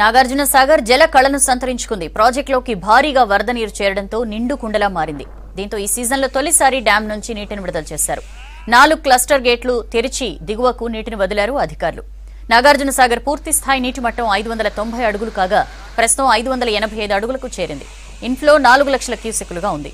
నాగార్జున సాగర్ జల కళను సంతరించుకుంది. ప్రాజెక్టులోకి భారీగా వరద నీరు చేరడంతో నిండు కుండలా మారింది. దీంతో ఈ సీజన్లో తొలిసారి డ్యాం నుంచి నీటిని విడుదల చేశారు. నాలుగు క్లస్టర్ గేట్లు తెరిచి దిగువకు నీటిని వదిలారు అధికారులు. నాగార్జున సాగర్ పూర్తి స్థాయి నీటి మట్టం ఐదు వందల తొంభై అడుగులు కాగా ప్రస్తుతం ఐదు వందల ఎనభై ఐదు అడుగులకు చేరింది. ఇన్ఫ్లో నాలుగు లక్షల క్యూసెక్లుగా ఉంది.